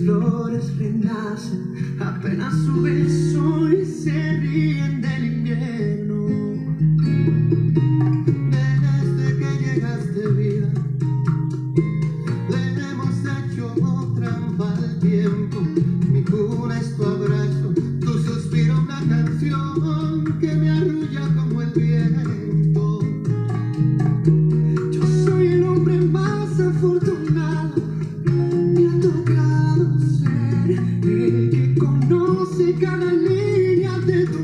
flores renacen, apenas sube el Canción que me arrulla como el viento. Yo soy el hombre más afortunado que me ha tocado ser, el que conoce cada línea de tu vida.